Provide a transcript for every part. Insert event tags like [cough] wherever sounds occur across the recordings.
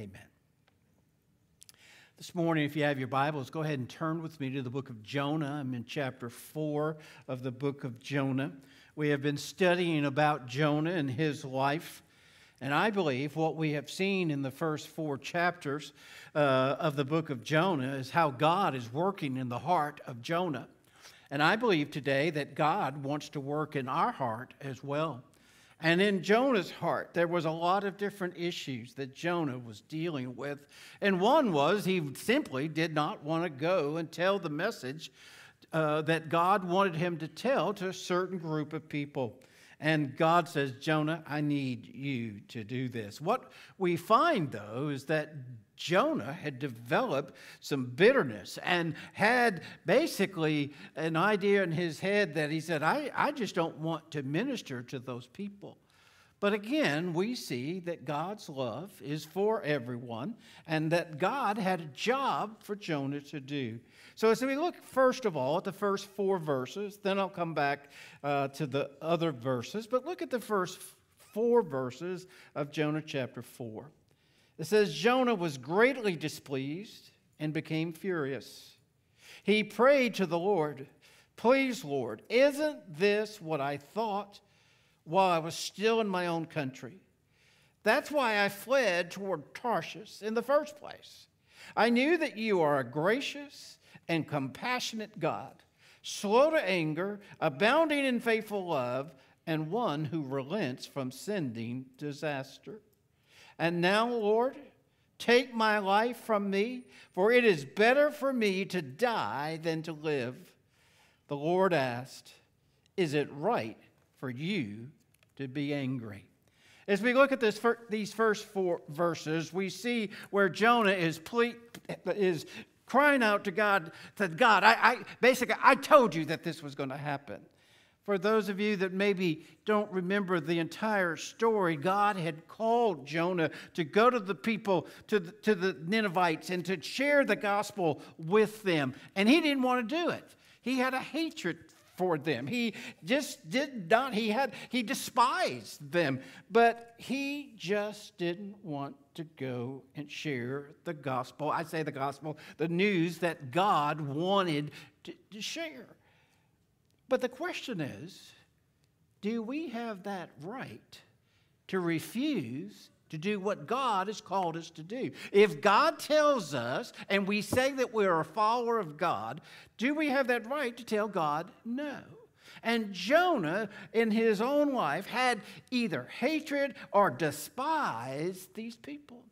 Amen. This morning, if you have your Bibles, go ahead and turn with me to the book of Jonah. I'm in chapter 4 of the book of Jonah. We have been studying about Jonah and his life. And I believe what we have seen in the first four chapters uh, of the book of Jonah is how God is working in the heart of Jonah. And I believe today that God wants to work in our heart as well. And in Jonah's heart, there was a lot of different issues that Jonah was dealing with. And one was he simply did not want to go and tell the message uh, that God wanted him to tell to a certain group of people. And God says, Jonah, I need you to do this. What we find, though, is that Jonah had developed some bitterness and had basically an idea in his head that he said, I, I just don't want to minister to those people. But again, we see that God's love is for everyone and that God had a job for Jonah to do. So, as we look first of all at the first four verses, then I'll come back uh, to the other verses, but look at the first four verses of Jonah chapter 4. It says, Jonah was greatly displeased and became furious. He prayed to the Lord, Please, Lord, isn't this what I thought while I was still in my own country? That's why I fled toward Tarshish in the first place. I knew that you are a gracious and compassionate God, slow to anger, abounding in faithful love, and one who relents from sending disaster. And now, Lord, take my life from me, for it is better for me to die than to live. The Lord asked, Is it right for you to be angry? As we look at this, these first four verses, we see where Jonah is, ple- is crying out to God, that God, I, I, basically, I told you that this was going to happen. For those of you that maybe don't remember the entire story, God had called Jonah to go to the people, to the, to the Ninevites, and to share the gospel with them. And he didn't want to do it. He had a hatred for them. He just did not, he had, he despised them. But he just didn't want to go and share the gospel. I say the gospel, the news that God wanted to, to share. But the question is do we have that right to refuse to do what God has called us to do? If God tells us and we say that we're a follower of God, do we have that right to tell God no? And Jonah, in his own life, had either hatred or despised these people.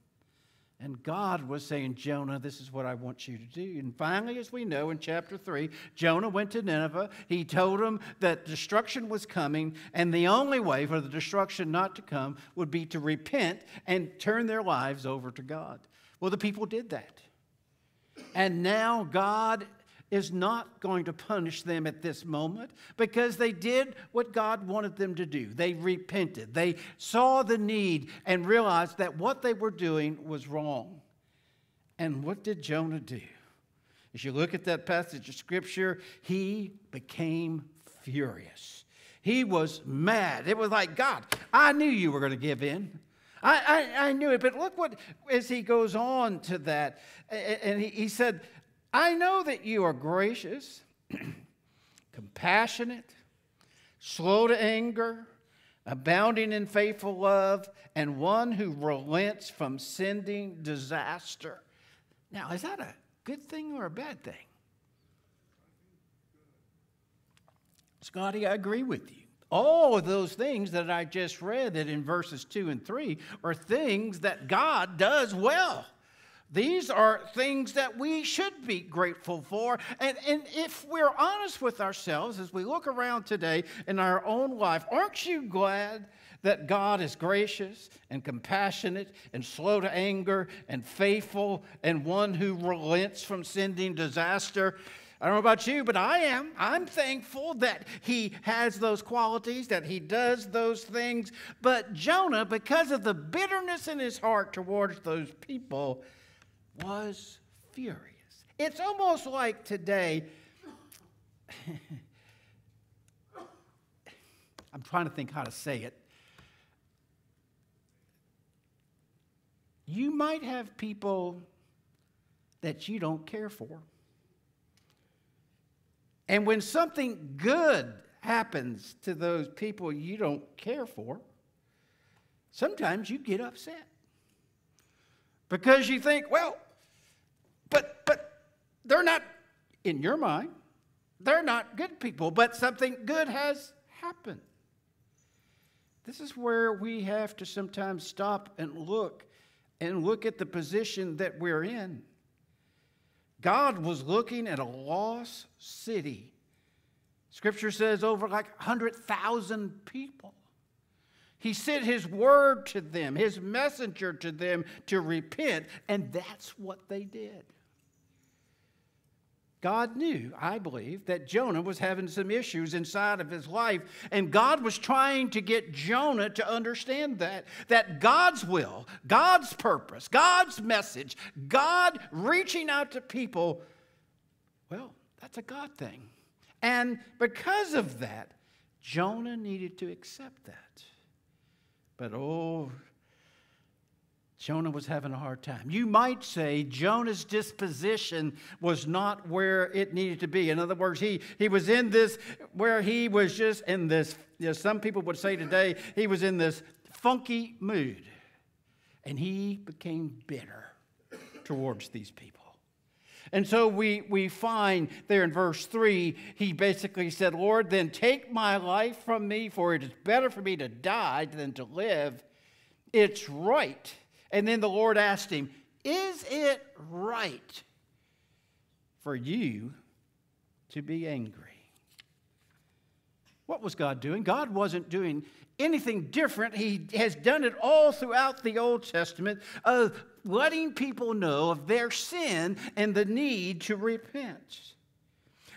And God was saying, Jonah, this is what I want you to do. And finally, as we know in chapter 3, Jonah went to Nineveh. He told them that destruction was coming, and the only way for the destruction not to come would be to repent and turn their lives over to God. Well, the people did that. And now God is not going to punish them at this moment because they did what God wanted them to do. They repented. They saw the need and realized that what they were doing was wrong. And what did Jonah do? As you look at that passage of scripture, he became furious. He was mad. It was like, God, I knew you were going to give in. I, I, I, knew it. But look what, as he goes on to that, and he, he said, I know that you are gracious, [clears throat] compassionate, slow to anger, abounding in faithful love, and one who relents from sending disaster. Now, is that a good thing or a bad thing? Scotty, I agree with you. All of those things that I just read that in verses 2 and 3 are things that God does well. These are things that we should be grateful for. And, and if we're honest with ourselves as we look around today in our own life, aren't you glad that God is gracious and compassionate and slow to anger and faithful and one who relents from sending disaster? I don't know about you, but I am. I'm thankful that he has those qualities, that he does those things. But Jonah, because of the bitterness in his heart towards those people, was furious. It's almost like today. [laughs] I'm trying to think how to say it. you might have people that you don't care for. And when something good happens to those people you don't care for, sometimes you get upset. Because you think, well, but but they're not in your mind, they're not good people, but something good has happened. This is where we have to sometimes stop and look and look at the position that we're in. God was looking at a lost city. Scripture says over like 100,000 people. He sent his word to them, his messenger to them to repent, and that's what they did. God knew, I believe, that Jonah was having some issues inside of his life, and God was trying to get Jonah to understand that. That God's will, God's purpose, God's message, God reaching out to people, well, that's a God thing. And because of that, Jonah needed to accept that. But oh, Jonah was having a hard time. You might say Jonah's disposition was not where it needed to be. In other words, he, he was in this, where he was just in this, know, some people would say today, he was in this funky mood. And he became bitter towards these people. And so we, we find there in verse 3, he basically said, Lord, then take my life from me, for it is better for me to die than to live. It's right and then the Lord asked him, Is it right for you to be angry? What was God doing? God wasn't doing anything different. He has done it all throughout the Old Testament of letting people know of their sin and the need to repent.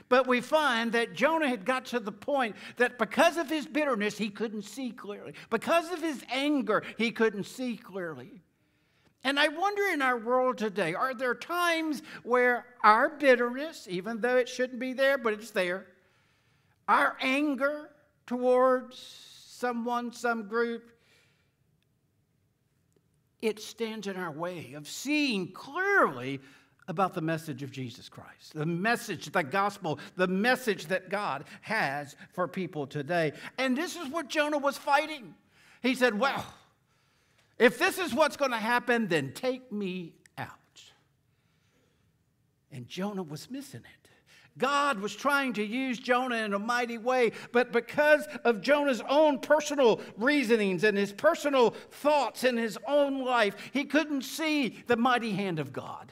But we find that Jonah had got to the point that because of his bitterness, he couldn't see clearly. Because of his anger, he couldn't see clearly. And I wonder in our world today, are there times where our bitterness, even though it shouldn't be there, but it's there, our anger towards someone, some group, it stands in our way of seeing clearly about the message of Jesus Christ, the message, the gospel, the message that God has for people today. And this is what Jonah was fighting. He said, Well, if this is what's going to happen, then take me out. And Jonah was missing it. God was trying to use Jonah in a mighty way, but because of Jonah's own personal reasonings and his personal thoughts in his own life, he couldn't see the mighty hand of God.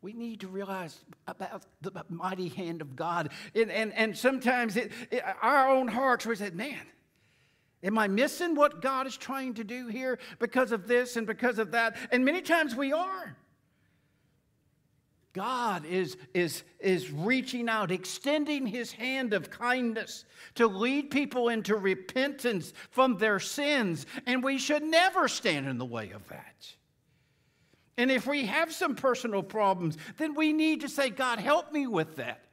We need to realize about the mighty hand of God. And, and, and sometimes it, it, our own hearts, we say, man, Am I missing what God is trying to do here because of this and because of that? And many times we are. God is, is, is reaching out, extending his hand of kindness to lead people into repentance from their sins, and we should never stand in the way of that. And if we have some personal problems, then we need to say, God, help me with that.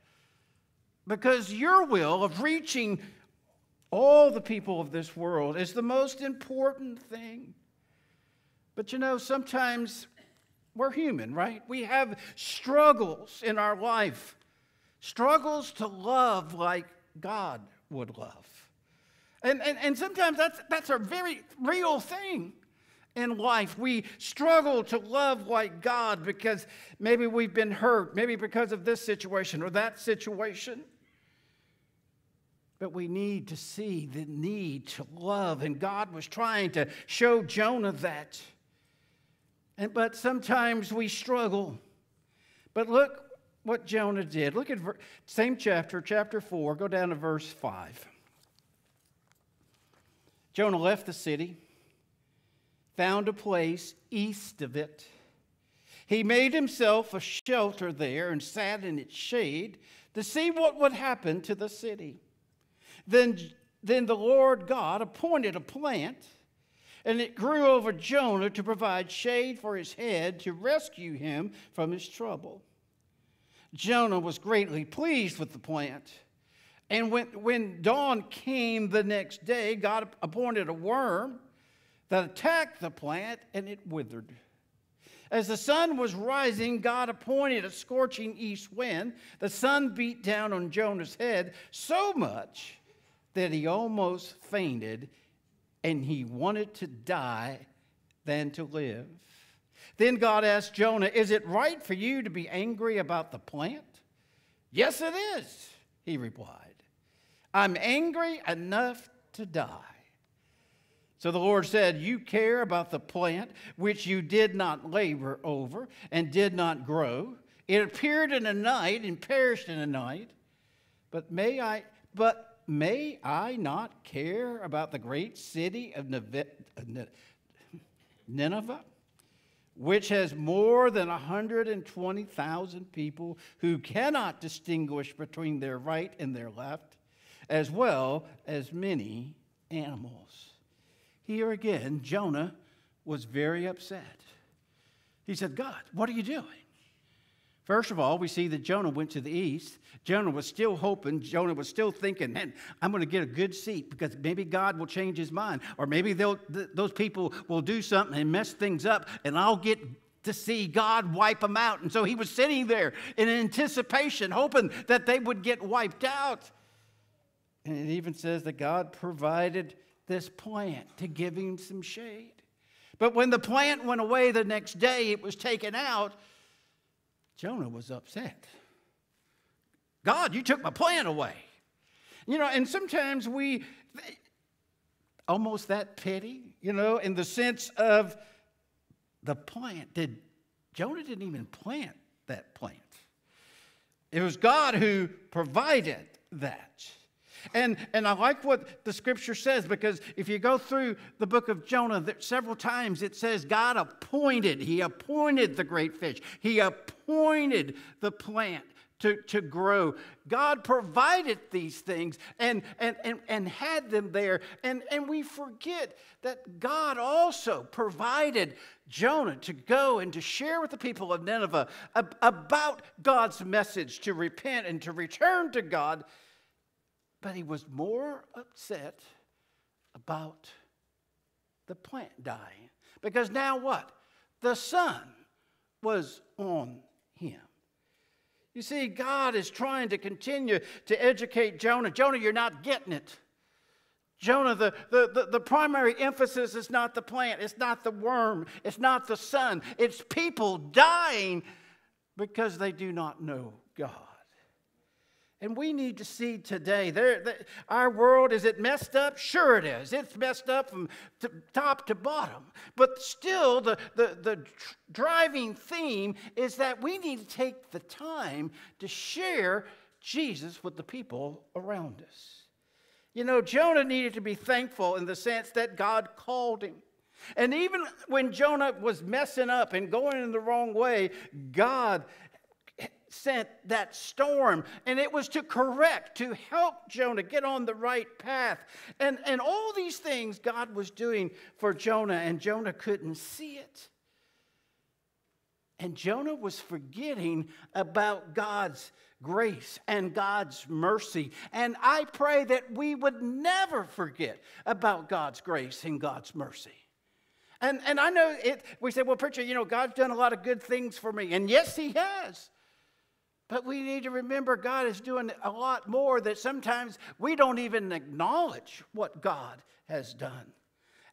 Because your will of reaching all the people of this world is the most important thing. But you know, sometimes we're human, right? We have struggles in our life, struggles to love like God would love. And, and, and sometimes that's, that's a very real thing in life. We struggle to love like God because maybe we've been hurt, maybe because of this situation or that situation. But we need to see the need to love. And God was trying to show Jonah that. And, but sometimes we struggle. But look what Jonah did. Look at ver- same chapter, chapter 4. Go down to verse 5. Jonah left the city, found a place east of it. He made himself a shelter there and sat in its shade to see what would happen to the city. Then, then the Lord God appointed a plant, and it grew over Jonah to provide shade for his head to rescue him from his trouble. Jonah was greatly pleased with the plant. And when, when dawn came the next day, God appointed a worm that attacked the plant, and it withered. As the sun was rising, God appointed a scorching east wind. The sun beat down on Jonah's head so much that he almost fainted and he wanted to die than to live. Then God asked Jonah, Is it right for you to be angry about the plant? Yes, it is, he replied. I'm angry enough to die. So the Lord said, You care about the plant which you did not labor over and did not grow. It appeared in a night and perished in a night. But may I but may I not care about the great city of uh, Nineveh, which has more than 120,000 people who cannot distinguish between their right and their left, as well as many animals. Here again, Jonah was very upset. He said, God, what are you doing? First of all, we see that Jonah went to the east. Jonah was still hoping, Jonah was still thinking, man, I'm going to get a good seat because maybe God will change his mind. Or maybe th- those people will do something and mess things up, and I'll get to see God wipe them out. And so he was sitting there in anticipation, hoping that they would get wiped out. And it even says that God provided this plant to give him some shade. But when the plant went away the next day, it was taken out. Jonah was upset. God, you took my plant away. You know, and sometimes we almost that pity, you know, in the sense of the plant. Did Jonah didn't even plant that plant. It was God who provided that. And, and I like what the scripture says because if you go through the book of Jonah, several times it says God appointed, He appointed the great fish, He appointed the plant. To, to grow. God provided these things and, and, and, and had them there. And, and we forget that God also provided Jonah to go and to share with the people of Nineveh about God's message to repent and to return to God. But he was more upset about the plant dying. Because now what? The sun was on him. You see, God is trying to continue to educate Jonah. Jonah, you're not getting it. Jonah, the, the, the, the, primary emphasis is not the plant, it's not the worm, it's not the sun, it's people dying because they do not know God. And we need to see today, there, our world, is it messed up? Sure it is. It's messed up from top to bottom. But still, the, the, the driving theme is that we need to take the time to share Jesus with the people around us. You know, Jonah needed to be thankful in the sense that God called him. And even when Jonah was messing up and going in the wrong way, God sent that storm, and it was to correct, to help Jonah get on the right path. And, and all these things God was doing for Jonah, and Jonah couldn't see it. And Jonah was forgetting about God's grace and God's mercy. And I pray that we would never forget about God's grace and God's mercy. And, and I know it, we say, well, preacher, you know, God's done a lot of good things for me. And yes, He has. But we need to remember God is doing a lot more that sometimes we don't even acknowledge what God has done.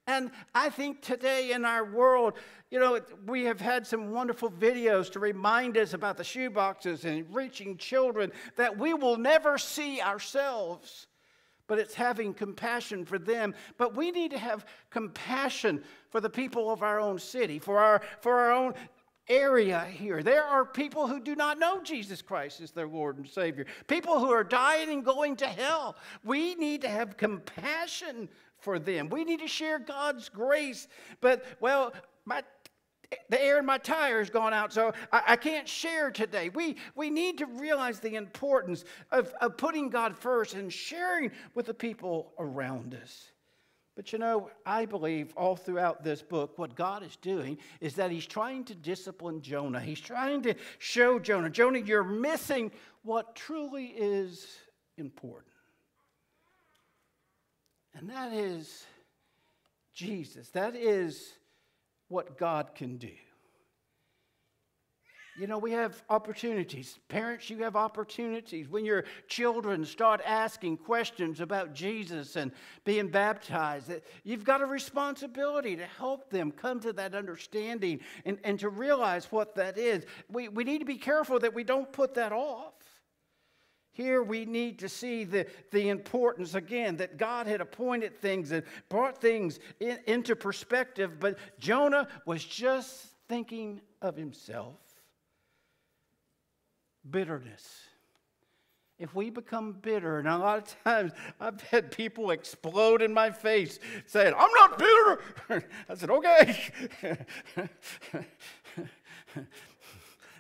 And I think today in our world, you know, we have had some wonderful videos to remind us about the shoeboxes and reaching children that we will never see ourselves. But it's having compassion for them. But we need to have compassion for the people of our own city, for our, for our own area here. There are people who do not know Jesus Christ as their Lord and Savior, people who are dying and going to hell. We need to have compassion for them. We need to share God's grace. But, well, my the air in my tire has gone out, so I, I, can't share today. We, we need to realize the importance of, of putting God first and sharing with the people around us. But you know, I believe all throughout this book, what God is doing is that He's trying to discipline Jonah. He's trying to show Jonah, Jonah, you're missing what truly is important. And that is, Jesus. That is what God can do. You know, we have opportunities. Parents, you have opportunities. When your children start asking questions about Jesus and being baptized, eh, you've got a responsibility to help them come to that understanding and, and to realize what that is. We, we need to be careful that we don't put that off. Here we need to see the, the importance again that God had appointed things and brought things in, into perspective, but Jonah was just thinking of himself bitterness. If we become bitter, and a lot of times [laughs] I've had people explode in my face saying, I'm not bitter. [laughs] I said, okay.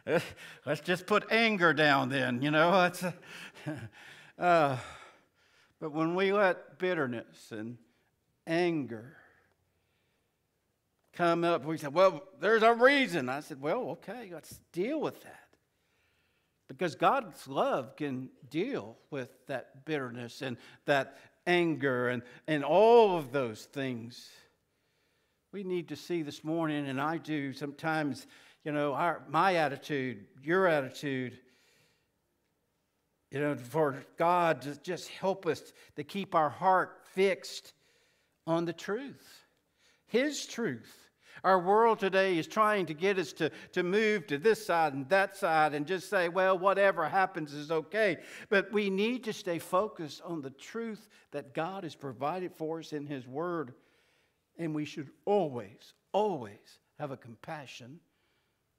[laughs] Let's just put anger down then, you know. uh, but when we let bitterness and anger come up, we say, well, there's a reason. I said, well, okay, let's deal with that. Because God's love can deal with that bitterness and that anger and, and all of those things. We need to see this morning, and I do sometimes, you know, our, my attitude, your attitude, you know, for God to just help us to keep our heart fixed on the truth, His truth. Our world today is trying to get us to, to move to this side and that side and just say, well, whatever happens is okay. But we need to stay focused on the truth that God has provided for us in His Word. And we should always, always have a compassion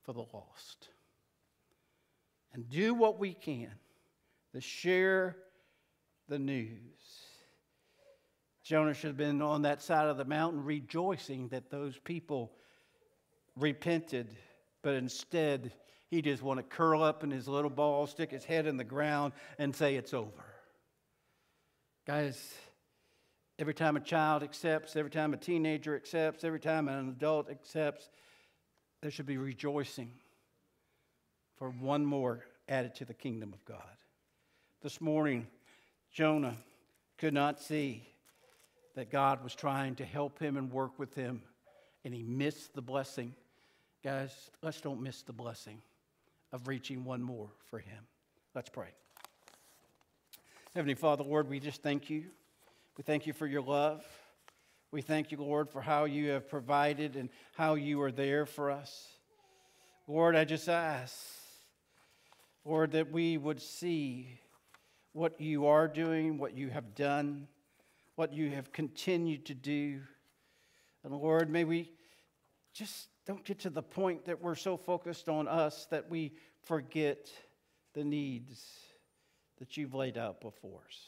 for the lost. And do what we can to share the news. Jonah should have been on that side of the mountain rejoicing that those people repented, but instead he just want to curl up in his little ball, stick his head in the ground, and say it's over. Guys, every time a child accepts, every time a teenager accepts, every time an adult accepts, there should be rejoicing for one more added to the kingdom of God. This morning, Jonah could not see that God was trying to help him and work with him, and he missed the blessing. Guys, let's don't miss the blessing of reaching one more for him. Let's pray. Heavenly Father, Lord, we just thank you. We thank you for your love. We thank you, Lord, for how you have provided and how you are there for us. Lord, I just ask, Lord, that we would see what you are doing, what you have done what you have continued to do. And Lord, may we just don't get to the point that we're so focused on us that we forget the needs that you've laid out before us.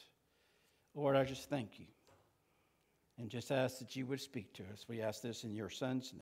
Lord, I just thank you and just ask that you would speak to us. We ask this in your Son's name.